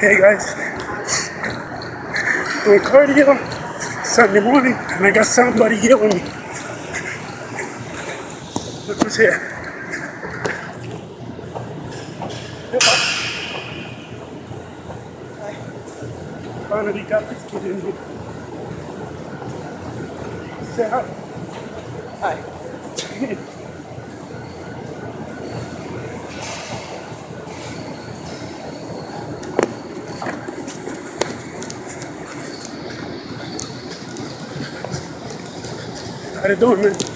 Hey guys, doing cardio Sunday morning, and I got somebody yelling me. Look who's here. Finally got this kid in here. Say hi. Hi. How you doing, man?